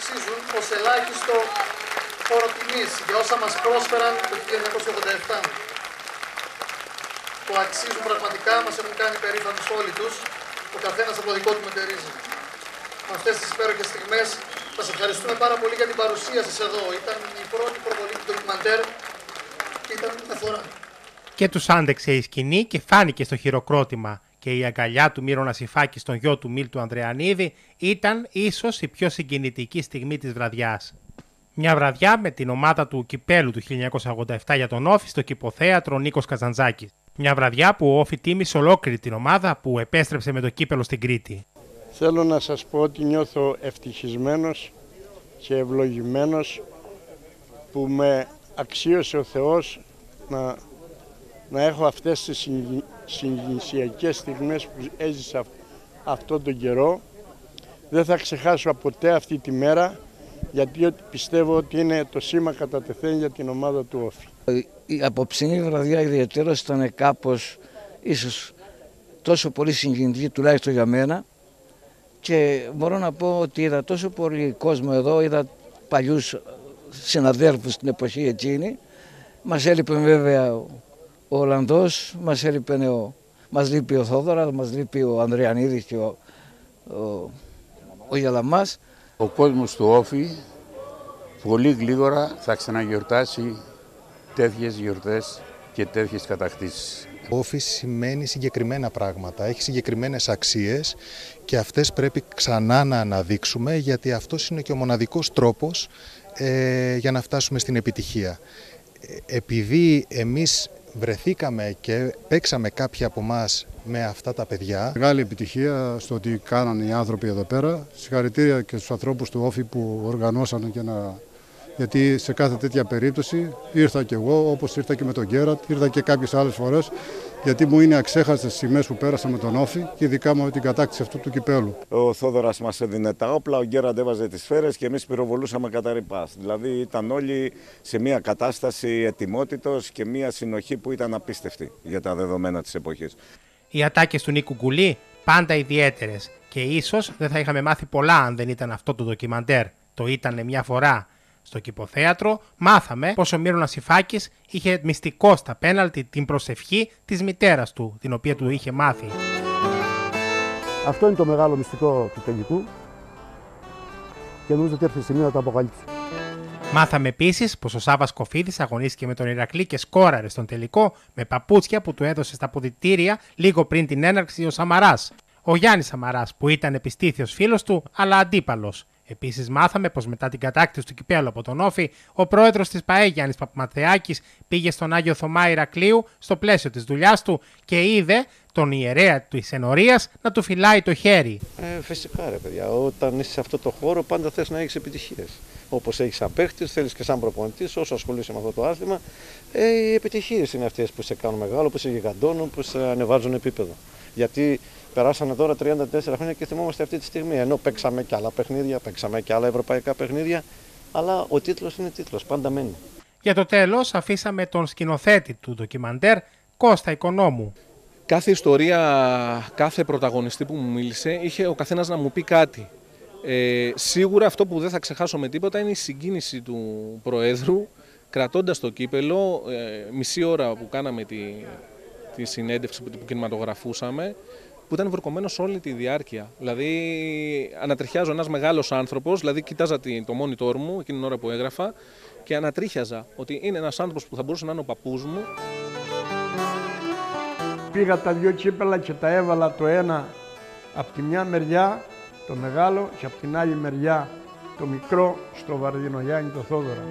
αξίζουν ως ελάχιστο φόρο τιμής για όσα μας πρόσφεραν το 1987. Το αξίζουν πραγματικά, μας έχουν κάνει περήφανους όλοι τους, ο καθένας από το δικό του μετερίζει. Με αυτές τις υπέροχες στιγμές σας ευχαριστούμε πάρα πολύ για την παρουσία σας εδώ. Ήταν η πρώτη προβολή του ντοκιμαντέρ και ήταν μια φορά. Και τους άντεξε η σκηνή και φάνηκε στο χειροκρότημα και η αγκαλιά του Μύρονα Σιφάκη στον γιο του Μίλτου Ανδρεανίδη ήταν ίσως η πιο συγκινητική στιγμή της βραδιάς. Μια βραδιά με την ομάδα του Κυπέλου του 1987 για τον Όφη στο κηποθέατρο Νίκος Καζαντζάκης. Μια βραδιά που ο Όφη τίμησε ολόκληρη την ομάδα που επέστρεψε με το κύπελο στην Κρήτη. Θέλω να σας πω ότι νιώθω ευτυχισμένος και ευλογημένος που με αξίωσε ο Θεός να, να έχω αυτές τις συγκινησιακές στιγμές που έζησα αυτόν τον καιρό. Δεν θα ξεχάσω ποτέ αυτή τη μέρα γιατί πιστεύω ότι είναι το σήμα κατά τεθέν για την ομάδα του Όφη. Η απόψινή βραδιά ιδιαίτερα ήταν κάπως ίσως τόσο πολύ συγκινητική τουλάχιστον για μένα και μπορώ να πω ότι είδα τόσο πολύ κόσμο εδώ, είδα παλιούς συναδέλφους στην εποχή εκείνη. Μας έλειπε βέβαια ο Ολλανδός, μας έλειπε ο, μας λείπει ο Θόδωρας, μας λείπει ο Ανδριανίδης και ο, ο, ο Γιαλαμάς. Ο κόσμος του Όφη πολύ γλίγορα θα ξαναγιορτάσει τέτοιες γιορτές και τέτοιες κατακτήσεις. Όφη σημαίνει συγκεκριμένα πράγματα, έχει συγκεκριμένες αξίες και αυτές πρέπει ξανά να αναδείξουμε γιατί αυτός είναι και ο μοναδικός τρόπος ε, για να φτάσουμε στην επιτυχία. Ε, επειδή εμείς βρεθήκαμε και παίξαμε κάποιοι από εμάς με αυτά τα παιδιά. Μεγάλη επιτυχία στο ότι κάνανε οι άνθρωποι εδώ πέρα. Συγχαρητήρια και στους ανθρώπους του Όφη που οργανώσανε και να γιατί σε κάθε τέτοια περίπτωση ήρθα και εγώ, όπως ήρθα και με τον Γκέρατ, ήρθα και κάποιες άλλες φορές, γιατί μου είναι αξέχαστες οι στιγμέ που πέρασα με τον Όφη και ειδικά με την κατάκτηση αυτού του κυπέλου. Ο Θόδωρας μας έδινε τα όπλα, ο Γκέρατ έβαζε τις σφαίρες και εμείς πυροβολούσαμε κατά ρηπάς. Δηλαδή ήταν όλοι σε μια κατάσταση ετοιμότητος και μια συνοχή που ήταν απίστευτη για τα δεδομένα της εποχής. Οι ατάκες του Νίκου Γκουλή πάντα ιδιαίτερες και ίσως δεν θα είχαμε μάθει πολλά αν δεν ήταν αυτό το ντοκιμαντέρ. Το ήταν μια φορά στο κηποθέατρο μάθαμε πως ο Μύρονας Ιφάκης είχε μυστικό στα πέναλτι την προσευχή της μητέρας του, την οποία του είχε μάθει. Αυτό είναι το μεγάλο μυστικό του τελικού και νομίζω ότι έρθει η στιγμή να το αποκαλύψω. Μάθαμε επίσης πως ο Σάβα Κοφίδης αγωνίστηκε με τον Ηρακλή και σκόραρε στον τελικό με παπούτσια που του έδωσε στα ποδητήρια λίγο πριν την έναρξη ο Σαμαράς. Ο Γιάννης Σαμαράς, που ήταν επιστήθιος φίλος του, αλλά αντίπαλος. Επίσης, μάθαμε πως μετά την κατάκτηση του κυπέλου από τον Όφη, ο πρόεδρος της ΠαΕ Γιάννης Παπαμαθεάκη πήγε στον Άγιο Θωμά Ηρακλείου στο πλαίσιο της δουλειάς του και είδε τον ιερέα της ενορία να του φυλάει το χέρι. Ε, φυσικά ρε παιδιά, όταν είσαι σε αυτό το χώρο πάντα θες να έχεις επιτυχίες. Όπως έχεις σαν παίχτης, θέλεις και σαν προπονητής, όσο ασχολείσαι με αυτό το άθλημα, ε, οι επιτυχίες είναι αυτές που σε κάνουν μεγάλο, που σε γιγαντώνουν, που σε ανεβάζουν επίπεδο. Γιατί Περάσανε τώρα 34 χρόνια και θυμόμαστε αυτή τη στιγμή. Ενώ παίξαμε και άλλα παιχνίδια, παίξαμε και άλλα ευρωπαϊκά παιχνίδια. Αλλά ο τίτλος είναι τίτλος, πάντα μένει. Για το τέλος, αφήσαμε τον σκηνοθέτη του ντοκιμαντέρ, Κώστα Οικονόμου. Κάθε ιστορία, κάθε πρωταγωνιστή που μου μίλησε, είχε ο καθένας να μου πει κάτι. Ε, σίγουρα αυτό που δεν θα ξεχάσω με τίποτα είναι η συγκίνηση του Προέδρου κρατώντας το κύπελο ε, μισή ώρα που κάναμε τη, τη συνέντευξη που, που κινηματογραφούσαμε που ήταν βουρκωμένος όλη τη διάρκεια. Δηλαδή, ανατριχιάζω ένας μεγάλος άνθρωπος, δηλαδή, κοιτάζα το monitor μου εκείνη την ώρα που έγραφα και ανατρίχιαζα ότι είναι ένας άνθρωπος που θα μπορούσε να είναι ο παππούς μου. Πήγα τα δυο κύπελα και τα έβαλα το ένα από τη μια μεριά το μεγάλο και από την άλλη μεριά το μικρό στο Βαρδινογιάννη το Θόδωρα.